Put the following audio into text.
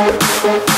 Thank you.